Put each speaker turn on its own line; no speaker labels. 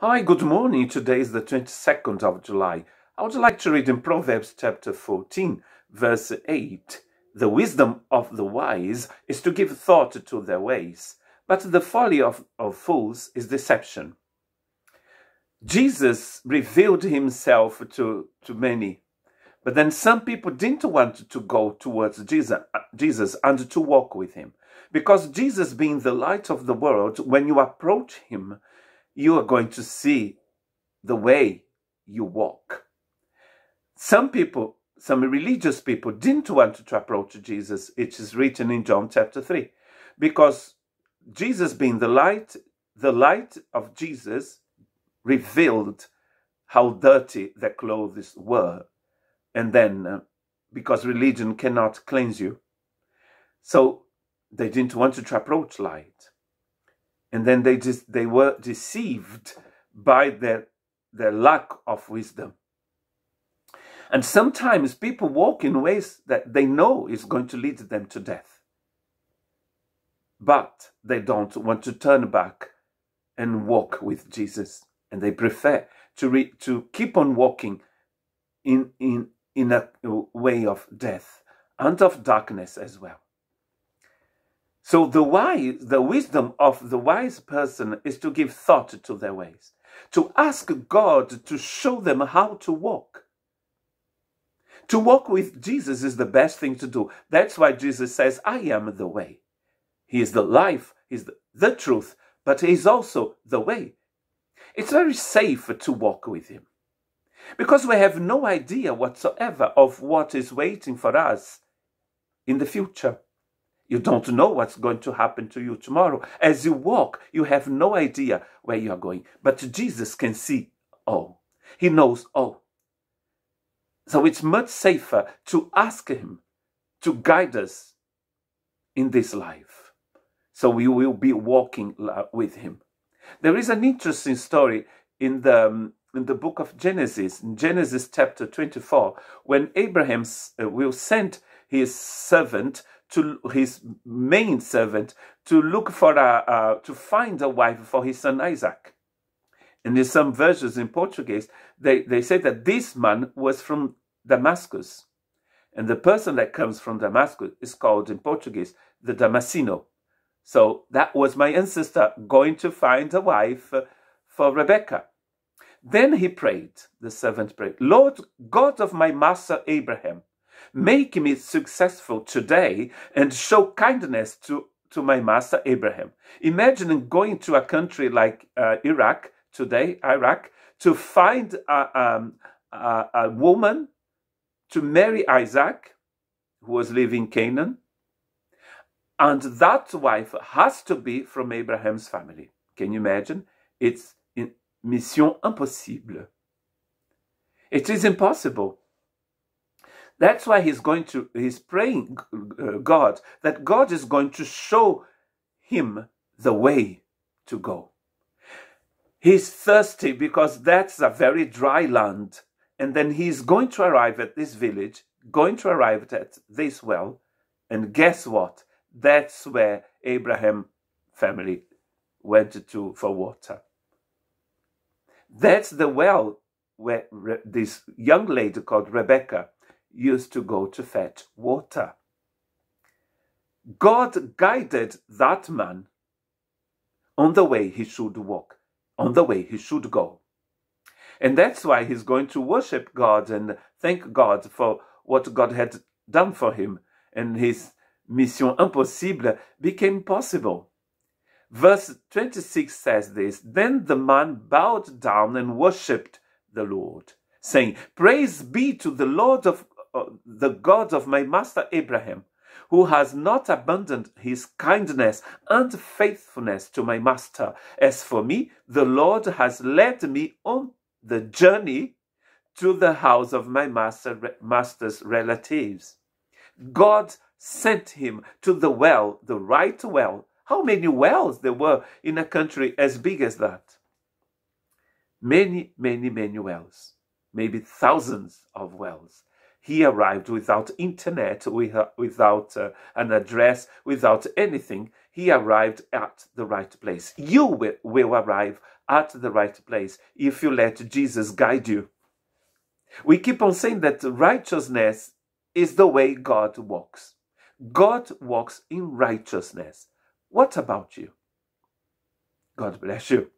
Hi, good morning. Today is the 22nd of July. I would like to read in Proverbs chapter 14, verse 8. The wisdom of the wise is to give thought to their ways, but the folly of, of fools is deception. Jesus revealed himself to, to many, but then some people didn't want to go towards Jesus, Jesus and to walk with him. Because Jesus, being the light of the world, when you approach him, you are going to see the way you walk. Some people, some religious people, didn't want to approach Jesus. It is written in John chapter 3. Because Jesus, being the light, the light of Jesus revealed how dirty their clothes were. And then, uh, because religion cannot cleanse you, so they didn't want to approach light and then they just they were deceived by their their lack of wisdom. And sometimes people walk in ways that they know is going to lead them to death. But they don't want to turn back and walk with jesus. And they prefer to re- to keep on walking in in in a way of death and of darkness as well so the wise, the wisdom of the wise person is to give thought to their ways, to ask God to show them how to walk. To walk with Jesus is the best thing to do. That's why Jesus says, I am the way. He is the life, He's the, the truth, but He is also the way. It's very safe to walk with Him because we have no idea whatsoever of what is waiting for us in the future. You don't know what's going to happen to you tomorrow. As you walk, you have no idea where you are going. But Jesus can see all, He knows all. So it's much safer to ask Him to guide us in this life. So we will be walking with Him. There is an interesting story in the um, in the book of Genesis, in Genesis chapter 24, when Abraham uh, will send his servant to his main servant to look for a to find a wife for his son Isaac. And in some versions in Portuguese, they, they say that this man was from Damascus. And the person that comes from Damascus is called in Portuguese the Damasceno. So that was my ancestor going to find a wife for Rebecca. Then he prayed, the servant prayed, Lord God of my master Abraham, Make me successful today and show kindness to, to my master Abraham. Imagine going to a country like uh, Iraq today, Iraq, to find a, um, a, a woman to marry Isaac, who was living in Canaan. And that wife has to be from Abraham's family. Can you imagine? It's in mission impossible. It is impossible. That's why he's going to, he's praying uh, God that God is going to show him the way to go. He's thirsty because that's a very dry land. And then he's going to arrive at this village, going to arrive at this well. And guess what? That's where Abraham family went to for water. That's the well where this young lady called Rebecca used to go to fetch water. God guided that man on the way he should walk, on the way he should go. And that's why he's going to worship God and thank God for what God had done for him. And his mission impossible became possible. Verse 26 says this Then the man bowed down and worshipped the Lord, saying, Praise be to the Lord of the God of my master Abraham, who has not abandoned his kindness and faithfulness to my master. As for me, the Lord has led me on the journey to the house of my master, master's relatives. God sent him to the well, the right well. How many wells there were in a country as big as that? Many, many, many wells, maybe thousands of wells. He arrived without internet, without uh, an address, without anything. he arrived at the right place. You will arrive at the right place if you let Jesus guide you. We keep on saying that righteousness is the way God walks. God walks in righteousness. What about you? God bless you.